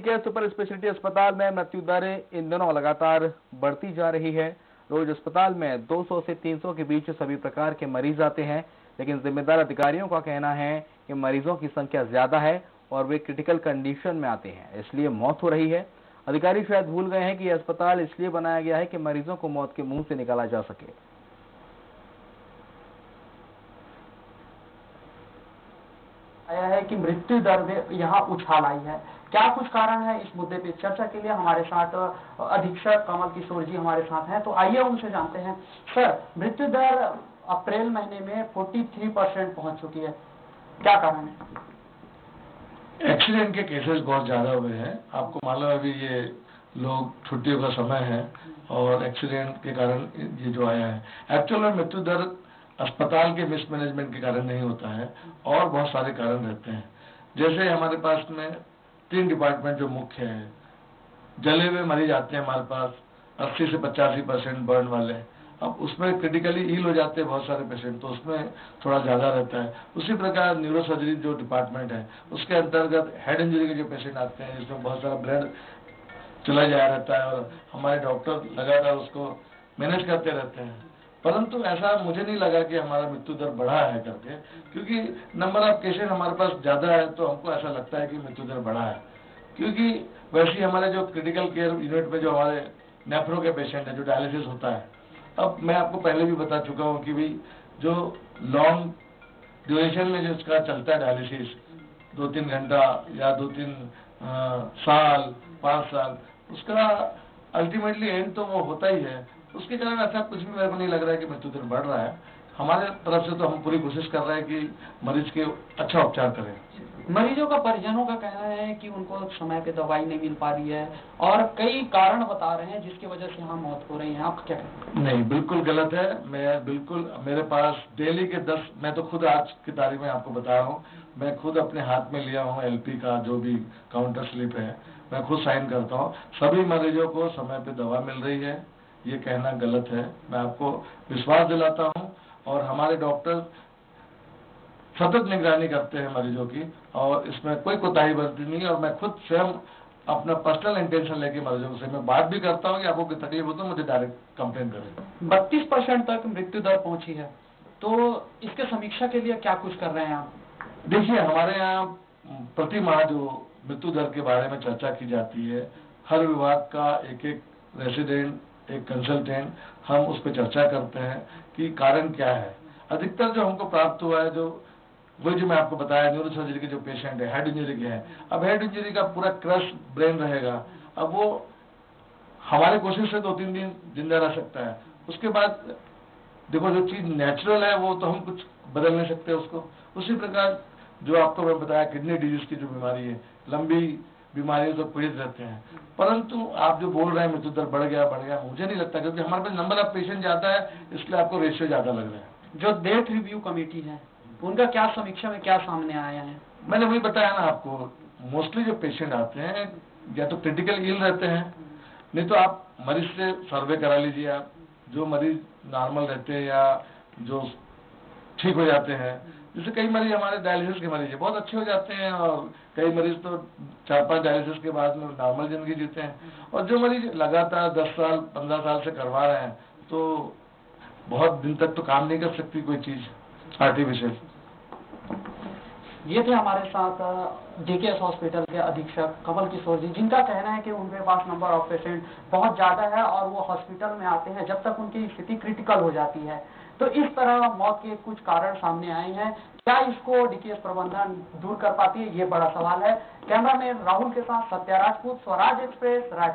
के super speciality अस्पताल में मृत्यु दर इन दिनों लगातार बढ़ती जा रही है। रोज अस्पताल में 200 से 300 के बीच सभी प्रकार के मरीज़ आते हैं, लेकिन जिम्मेदार अधिकारियों का कहना है कि मरीजों की संख्या ज़्यादा है और वे क्रिटिकल कंडीशन में आते हैं, इसलिए मौत हो रही है। अधिकारी शायद भूल गए हैं कि यह अस्पताल इसलिए बनाया गया है कि मरीजों को मौत के मुँह से निकाला जा सके। आया है कि मृत्यु दर यहाँ उछाल आई है। क्या कुछ कारण है इस मुद्दे पे चर्चा के लिए हमारे साथ अधीक्षक कमल किशोर जी हमारे साथ हैं तो आइए उनसे जानते हैं। सर, मृत्यु दर अप्रैल महीने में 43 परसेंट पहुँच चुकी है। क्या कारण है? एक्सीडेंट के केसेस बहुत ज़्यादा हुए हैं। आपको मालूम है अभी ये लोग छुट्टियों का समय है और एक्सीडेंट के कारण ये जो आया है। एक्चुअल में मृत्यु दर अस्पताल के मिसमैनेजमेंट के कारण नहीं होता है और बहुत सारे कारण रहते हैं। जैसे हमारे पास में तीन डिपार्टमेंट जो मुख्य है। जले हुए मरीज़ आते हैं हमारे पास, अस्सी से पचासी परसेंट बर्न वाले। अब उसमें क्रिटिकली हील हो जाते हैं बहुत सारे पेशेंट तो उसमें थोड़ा ज़्यादा रहता है। उसी प्रकार न्यूरो सर्जरी जो डिपार्टमेंट है, उसके अंतर्गत हेड इंजरी के जो पेशेंट आते हैं, जिसमें बहुत सारा ब्लड चला जा रहता है और हमारे डॉक्टर लगातार उसको मैनेज करते रहते हैं। परंतु ऐसा मुझे नहीं लगा कि हमारा मृत्यु दर बढ़ा है करके, क्योंकि नंबर ऑफ़ केसेस हमारे पास ज़्यादा है तो हमको ऐसा लगता है कि मृत्यु दर बढ़ा है। क्योंकि वैसे ही हमारे जो क्रिटिकल केयर यूनिट में जो हमारे नेफ्रो के पेशेंट है, जो डायलिसिस होता है, अब मैं आपको पहले भी बता चुका हूँ कि भाई, जो लॉन्ग ड्यूरेशन में जो उसका चलता है डायलिसिस दो तीन घंटा या दो तीन साल, पाँच साल, उसका अल्टीमेटली एंड तो वो होता ही है उसके कारण ऐसा कुछ भी मेरे को नहीं लग रहा है कि मृत्यु दर बढ़ रहा है। हमारे तरफ़ से तो हम पूरी कोशिश कर रहे हैं कि मरीज़ के अच्छा उपचार करें। मरीजों का परिजनों का कहना है कि उनको समय पे दवाई नहीं मिल पा रही है और कई कारण बता रहे हैं जिसकी वजह से यहाँ मौत हो रही है। आप क्या कहते नहीं बिल्कुल गलत है। मैं बिल्कुल मेरे पास डेली के दस मैं तो खुद आज की तारीख में आपको बता रहा हूँ मैं खुद अपने हाथ में लिया हूँ एलपी का जो भी काउंटर स्लिप है मैं खुद साइन करता हूँ। सभी मरीजों को समय पे दवा मिल रही है। ये कहना गलत है। मैं आपको विश्वास दिलाता हूँ और हमारे डॉक्टर सतत निगरानी करते हैं मरीजों की और इसमें कोई कोताही बरती नहीं और मैं खुद स्वयं अपना पर्सनल इंटेंशन लेके मरीजों से मैं बात भी करता हूँ कि आपको कोई तकलीफ़ हो तो मुझे डायरेक्ट कंप्लेन करें। बत्तीस परसेंट तक मृत्यु दर पहुँची है। तो इसके समीक्षा के लिए क्या कुछ कर रहे हैं आप? देखिए हमारे यहाँ प्रति माह जो मृत्यु दर के बारे में चर्चा की जाती है हर विभाग का एक एक रेसिडेंट एक कंसल्टेंट हम उस पर चर्चा करते हैं कि कारण क्या है। अधिकतर जो हमको प्राप्त हुआ है, जो वही जो मैं आपको बताया न्यूरो सर्जरी के जो पेशेंट है हेड इंजरी के हैं। अब हेड इंजरी का पूरा क्रश ब्रेन रहेगा। अब वो हमारे कोशिश से दो तीन दिन ज़िंदा रह सकता है। उसके बाद देखो, जो चीज़ नेचुरल है, वो तो हम कुछ बदल नहीं सकते उसको। उसी प्रकार जो आपको मैं बताया किडनी डिज़ीज़ की जो बीमारी है, लंबी बीमारियों से पीड़ित रहते हैं। परंतु आप जो बोल रहे हैं मृत्यु दर बढ़ गया बढ़ गया मुझे नहीं लगता क्योंकि हमारे पास नंबर ऑफ़ पेशेंट ज़्यादा है इसलिए आपको रेशियो ज़्यादा लग रहा है। जो डेथ रिव्यू कमेटी है उनका क्या समीक्षा में क्या सामने आया है? मैंने वही बताया ना आपको मोस्टली जो पेशेंट आते हैं या तो क्रिटिकल इल रहते हैं नहीं तो आप मरीज़ से सर्वे करा लीजिए आप जो मरीज़ नॉर्मल रहते हैं या जो ठीक हो जाते हैं जैसे कई मरीज़ हमारे डायलिसिस के मरीज़ बहुत अच्छे हो जाते हैं और कई मरीज़ तो चार पाँच डायलिसिस के बाद में नॉर्मल ज़िंदगी जीते हैं। और जो मरीज़ लगातार दस साल, पंद्रह साल से करवा रहे हैं तो बहुत दिन तक तो काम नहीं कर सकती कोई चीज़ आर्टिफिशियल ये थे हमारे साथ डीकेएस हॉस्पिटल के अधीक्षक कमल किशोर जी, जिनका कहना है कि उनके पास नंबर ऑफ़ पेशेंट बहुत ज़्यादा है और वो हॉस्पिटल में आते हैं जब तक उनकी स्थिति क्रिटिकल हो जाती है। तो इस तरह मौत के कुछ कारण सामने आए हैं। क्या इसको डीकेएस प्रबंधन दूर कर पाती है? ये बड़ा सवाल है। कैमरा मैन राहुल के साथ सत्या राजपूत, स्वराज एक्सप्रेस, राज